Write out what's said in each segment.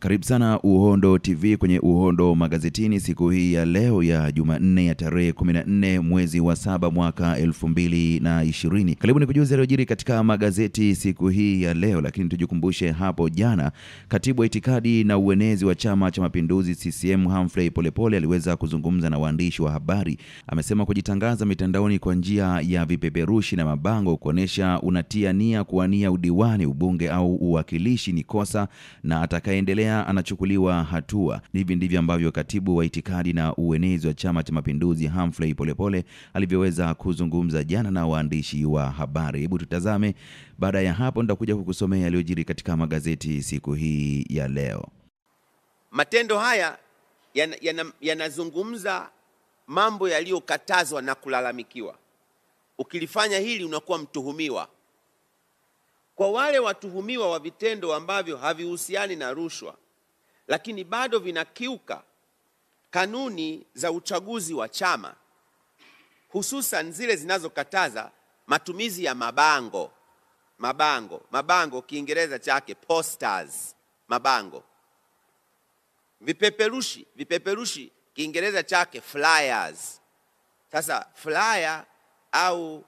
Karibu sana Uhondo TV kwenye Uhondo Magazetini siku hii ya leo ya Jumanne ya tarehe 14 mwezi wa saba mwaka 2020. Karibu nikujuze yaliyojiri katika magazeti siku hii ya leo, lakini tujikumbushe hapo jana katibu wa itikadi na uenezi wa Chama cha Mapinduzi CCM Humphrey Polepole aliweza kuzungumza na waandishi wa habari. Amesema kujitangaza mitandaoni kwa njia ya vipeperushi na mabango kuonesha unatia nia kuwania udiwani, ubunge au uwakilishi ni kosa na atakayeendelea anachukuliwa hatua. Hivi ndivyo ambavyo katibu wa itikadi na uenezi wa Chama cha Mapinduzi Humphrey Polepole alivyoweza kuzungumza jana na waandishi wa habari. Hebu tutazame. Baada ya hapo, nitakuja kukusomea yaliyojiri katika magazeti siku hii ya leo. Matendo haya yanazungumza yana, yana mambo yaliyokatazwa na kulalamikiwa. Ukilifanya hili unakuwa mtuhumiwa. Kwa wale watuhumiwa wa vitendo ambavyo havihusiani na rushwa, lakini bado vinakiuka kanuni za uchaguzi wa chama, hususan zile zinazokataza matumizi ya mabango. Mabango mabango, Kiingereza chake posters, mabango, vipeperushi vipeperushi, Kiingereza chake flyers. Sasa flyer au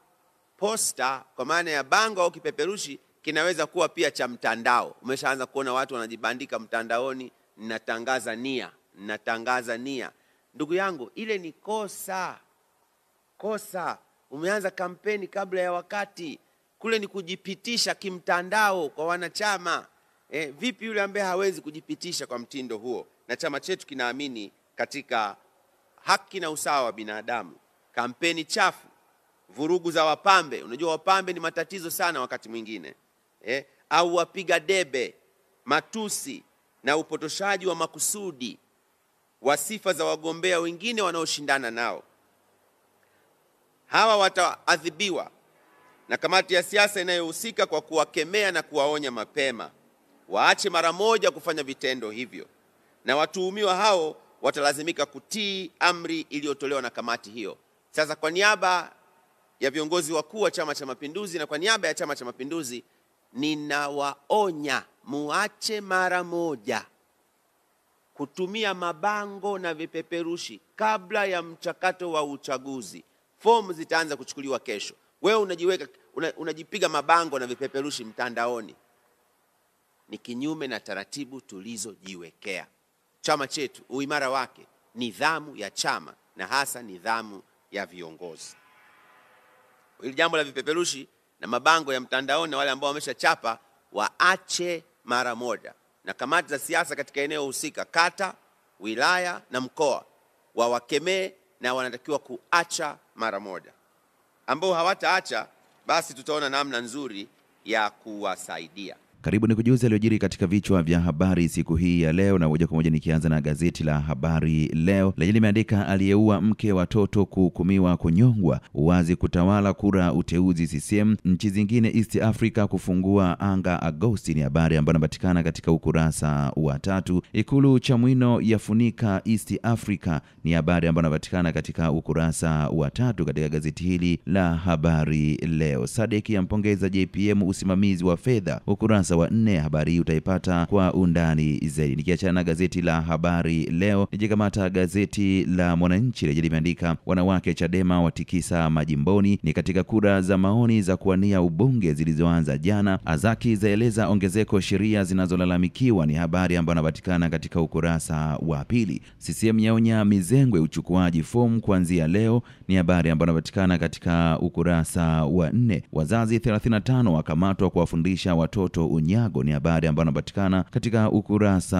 posta kwa maana ya bango au kipeperushi kinaweza kuwa pia cha mtandao. Umeshaanza kuona watu wanajibandika mtandaoni, natangaza nia, natangaza nia. Ndugu yangu, ile ni kosa, kosa. Umeanza kampeni kabla ya wakati, kule ni kujipitisha kimtandao kwa wanachama. Eh, vipi yule ambaye hawezi kujipitisha kwa mtindo huo? Na chama chetu kinaamini katika haki na usawa wa binadamu. Kampeni chafu, vurugu za wapambe. Unajua wapambe ni matatizo sana wakati mwingine eh, au wapiga debe, matusi na upotoshaji wa makusudi wa sifa za wagombea wengine wanaoshindana nao. Hawa wataadhibiwa na kamati ya siasa inayohusika kwa kuwakemea na kuwaonya mapema waache mara moja kufanya vitendo hivyo, na watuhumiwa hao watalazimika kutii amri iliyotolewa na kamati hiyo. Sasa kwa niaba ya viongozi wakuu wa Chama cha Mapinduzi na kwa niaba ya Chama cha Mapinduzi ninawaonya muache mara moja kutumia mabango na vipeperushi kabla ya mchakato wa uchaguzi. Fomu zitaanza kuchukuliwa kesho. Wewe unajiweka una, unajipiga mabango na vipeperushi mtandaoni, ni kinyume na taratibu tulizojiwekea. Chama chetu, uimara wake, nidhamu ya chama na hasa nidhamu ya viongozi. Hili jambo la vipeperushi na mabango ya mtandaoni na wale ambao wameshachapa waache mara moja, na kamati za siasa katika eneo husika, kata, wilaya na mkoa, wawakemee na wanatakiwa kuacha mara moja. Ambao hawataacha basi, tutaona namna nzuri ya kuwasaidia. Karibu ni kujuza yaliyojiri katika vichwa vya habari siku hii ya leo, na moja kwa moja nikianza na gazeti la Habari Leo lenye limeandika aliyeua mke watoto kuhukumiwa kunyongwa, uwazi kutawala kura uteuzi CCM, nchi zingine East Africa kufungua anga Agosti. Ni habari ambayo inapatikana katika ukurasa wa tatu. Ikulu Chamwino yafunika East Africa ni habari ambayo inapatikana katika ukurasa wa tatu katika gazeti hili la Habari Leo. ya yampongeza JPM usimamizi wa fedha, ukurasa wa nne. Habari hii utaipata kwa undani zaidi. Nikiachana na gazeti la Habari Leo, nijikamata gazeti la Mwananchi lenye limeandika wanawake Chadema watikisa majimboni, ni katika kura za maoni za kuwania ubunge zilizoanza jana. Azaki zaeleza ongezeko sheria zinazolalamikiwa, ni habari ambayo inapatikana katika ukurasa wa pili. CCM yaonya mizengwe uchukuaji fomu kuanzia leo, ni habari ambayo inapatikana katika ukurasa wa nne. Wazazi 35 wakamatwa kuwafundisha watoto unyago, ni habari ambayo inapatikana katika ukurasa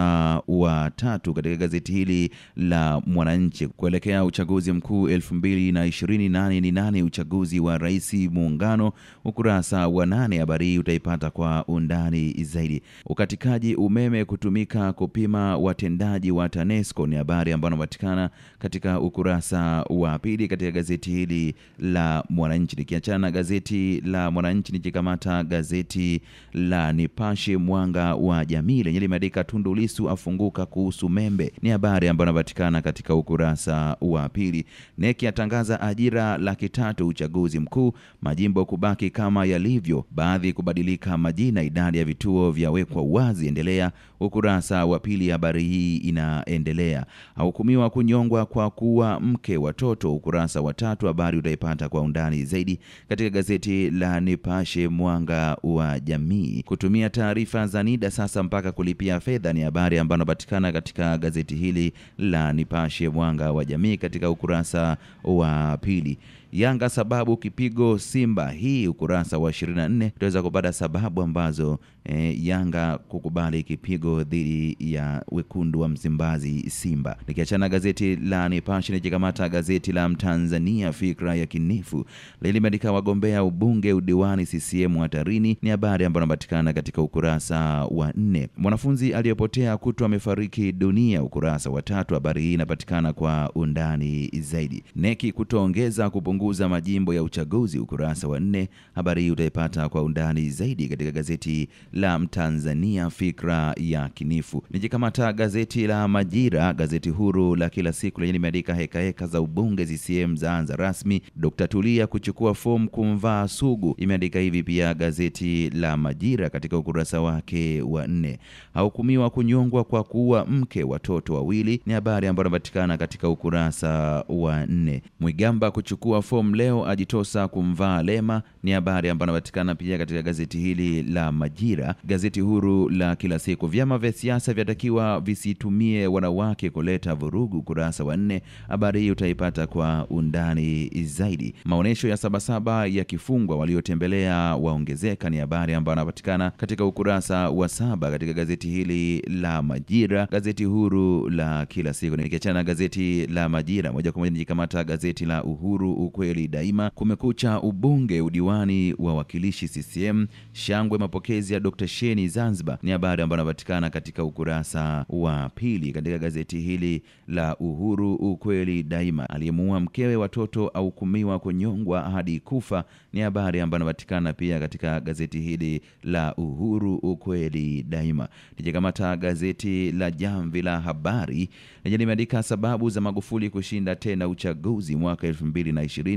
wa tatu katika gazeti hili la Mwananchi. Kuelekea uchaguzi mkuu elfu mbili na ishirini nane ni nane uchaguzi wa rais muungano, ukurasa wa nane. Habari hii utaipata kwa undani zaidi. Ukatikaji umeme kutumika kupima watendaji wa TANESCO ni habari ambayo inapatikana katika ukurasa wa pili katika gazeti hili la Mwananchi. Nikiachana na gazeti la Mwananchi nikikamata gazeti la Nipashe Mwanga wa Jamii lenye limeandika Tundu Lissu afunguka kuhusu Membe, ni habari ambayo inapatikana katika ukurasa wa pili. Neki atangaza ajira laki tatu uchaguzi mkuu, majimbo kubaki kama yalivyo, baadhi kubadilika majina, idadi ya vituo vyawekwa wazi. Endelea ukurasa wa pili, habari hii inaendelea. Ahukumiwa kunyongwa kwa kuwa mke watoto, ukurasa wa tatu, habari utaipata kwa undani zaidi katika gazeti la Nipashe Mwanga wa Jamii. Kutumia taarifa za NIDA sasa mpaka kulipia fedha ni habari ambayo inapatikana katika gazeti hili la Nipashe Mwanga wa Jamii katika ukurasa wa pili. Yanga sababu kipigo Simba, hii ukurasa wa 24 utaweza kupata sababu ambazo eh, Yanga kukubali kipigo dhidi ya wekundu wa Msimbazi Simba. Nikiachana gazeti la Nipashe nikikamata gazeti la Mtanzania Fikra ya Kinifu lilimeandika wagombea ubunge udiwani CCM hatarini, ni habari ambayo inapatikana katika ukurasa wa nne. Mwanafunzi aliyepotea kutwa amefariki dunia, ukurasa wa tatu. Habari hii inapatikana kwa undani zaidi. Neki kutoongeza kupunguza majimbo ya uchaguzi, ukurasa wa nne. Habari hii utaipata kwa undani zaidi katika gazeti la Mtanzania Fikra ya Kinifu. Nijikamata gazeti la Majira, gazeti huru la kila siku lenye limeandika hekaheka za ubunge CCM zaanza rasmi, Dr. Tulia kuchukua fomu kumvaa Sugu, imeandika hivi pia gazeti la Majira katika ukurasa wake wa nne. Hahukumiwa kunyongwa kwa kuua mke watoto wawili, ni habari ambayo inapatikana katika ukurasa wa nne. Mwigamba kuchukua fomu leo ajitosa kumvaa Lema, ni habari ambayo inapatikana pia katika gazeti hili la Majira, gazeti huru la kila siku. Vyama vya siasa vyatakiwa visitumie wanawake kuleta vurugu, ukurasa wa nne. Habari hii utaipata kwa undani zaidi. Maonyesho ya Sabasaba ya kifungwa waliotembelea waongezeka, ni habari ambayo anapatikana katika ukurasa wa saba katika gazeti hili la Majira, gazeti huru la kila siku. Nikiachana na gazeti la Majira, moja kwa moja nikikamata gazeti la Uhuru, ukweli daima. Kumekucha ubunge udiwani wa wakilishi CCM, shangwe mapokezi ya Dr. Sheni Zanzibar, ni habari ambayo inapatikana katika ukurasa wa pili katika gazeti hili la Uhuru, ukweli daima. Aliyemuua mkewe watoto ahukumiwa kunyongwa hadi kufa, ni habari ambayo inapatikana pia katika gazeti hili la Uhuru, ukweli daima. Nikikamata gazeti la Jamvi la Habari lenye limeandika sababu za Magufuli kushinda tena uchaguzi mwaka elfu mbili na ishirini,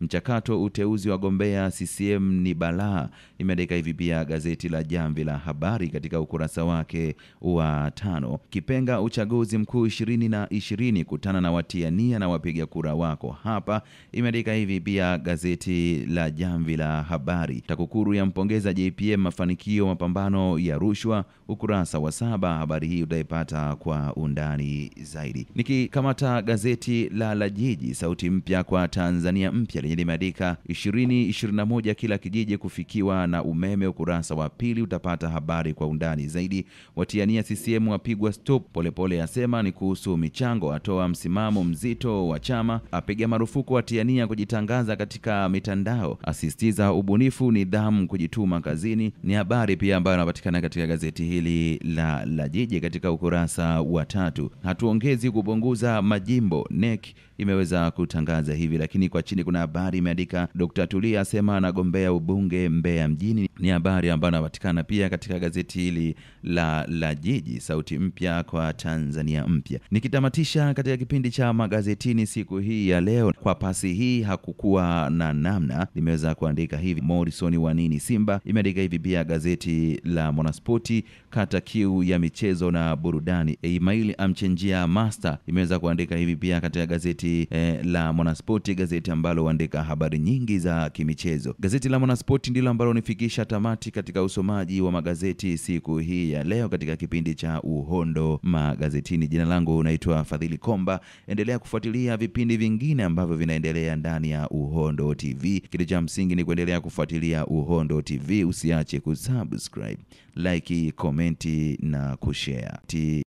mchakato uteuzi wa gombea CCM ni balaa, imeandika hivi pia gazeti la Jamvi la Habari katika ukurasa wake wa tano. Kipenga uchaguzi mkuu ishirini na ishirini, kutana na watiania na wapiga kura wako hapa, imeandika hivi pia gazeti la Jamvi la Habari. TAKUKURU ya mpongeza JPM mafanikio mapambano ya rushwa, ukurasa wa saba. Habari hii utaipata kwa undani zaidi. Nikikamata gazeti la La Jiji, sauti mpya kwa Tanzania mpya, lenye limeandika 2021 kila kijiji kufikiwa na umeme, ukurasa wa pili utapata habari kwa undani zaidi. Watiania CCM wapigwa stop, Polepole asema ni kuhusu michango, atoa msimamo mzito wa chama, apiga marufuku watiania kujitangaza katika mitandao, asisitiza ubunifu, nidhamu, kujituma kazini. Ni habari pia ambayo inapatikana katika gazeti hili la La Jiji katika ukurasa wa tatu. Hatuongezi kupunguza majimbo, NEC imeweza kutangaza hivi, lakini kwa chini kuna habari imeandika Dr. Tulia asema anagombea ubunge Mbeya mjini. Ni habari ambayo inapatikana pia katika gazeti hili la La Jiji, sauti mpya kwa Tanzania mpya. Nikitamatisha katika kipindi cha magazetini siku hii ya leo, kwa pasi hii hakukuwa na namna, limeweza kuandika hivi. Morrison wa nini Simba imeandika hivi pia gazeti la Mwanaspoti, kata kiu ya michezo na burudani. Email amchenjia master imeweza kuandika hivi pia katika gazeti eh, la Mwanaspoti, gazeti ambalo huandika habari nyingi za kimichezo. Gazeti la Mwanaspoti ndilo ambalo unifikisha tamati katika usomaji wa magazeti siku hii ya leo katika kipindi cha Uhondo Magazetini. Jina langu unaitwa Fadhili Komba. Endelea kufuatilia vipindi vingine ambavyo vinaendelea ndani ya Uhondo TV. Kitu cha msingi ni kuendelea kufuatilia Uhondo TV. Usiache kusubscribe, like, komenti na kushare.